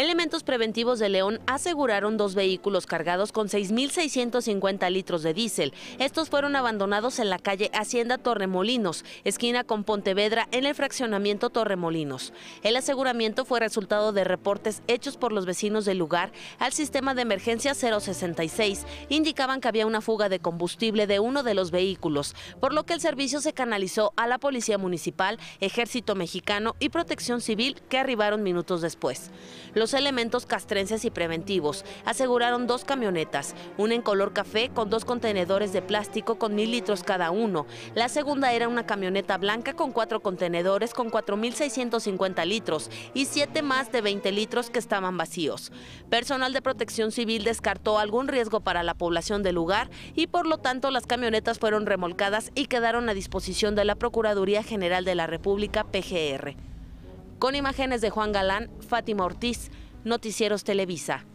Elementos preventivos de León aseguraron dos vehículos cargados con 6.650 litros de diésel. Estos fueron abandonados en la calle Hacienda Torremolinos, esquina con Pontevedra, en el fraccionamiento Torremolinos. El aseguramiento fue resultado de reportes hechos por los vecinos del lugar al sistema de emergencia 066. Indicaban que había una fuga de combustible de uno de los vehículos, por lo que el servicio se canalizó a la Policía Municipal, Ejército Mexicano y Protección Civil que arribaron minutos después. Los elementos castrenses y preventivos aseguraron dos camionetas, una en color café con dos contenedores de plástico con mil litros cada uno. La segunda era una camioneta blanca con cuatro contenedores con 4.650 litros y siete más de 20 litros que estaban vacíos. Personal de protección civil descartó algún riesgo para la población del lugar y por lo tanto las camionetas fueron remolcadas y quedaron a disposición de la Procuraduría General de la República, PGR. Con imágenes de Juan Galán, Fátima Ortiz, Noticieros Televisa.